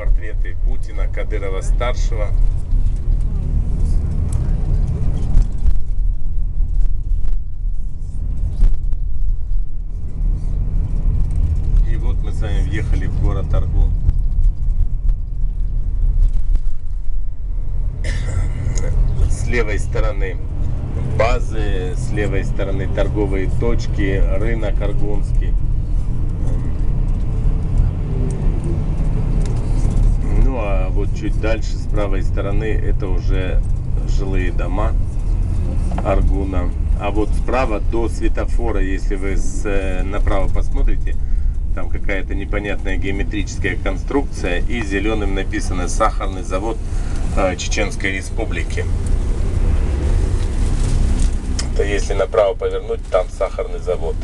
портреты Путина, Кадырова старшего. И вот мы с вами въехали в город Аргун. С левой стороны базы, с левой стороны торговые точки, рынок Аргунский. Ну а вот чуть дальше, с правой стороны, это уже жилые дома Аргуна. А вот справа до светофора, если вы с, э, направо посмотрите, там какая-то непонятная геометрическая конструкция и зеленым написано сахарный завод э, Чеченской Республики. Это если направо повернуть, там сахарный завод.